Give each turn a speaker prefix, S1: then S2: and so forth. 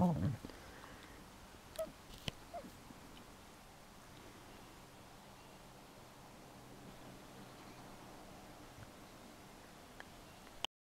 S1: Oh.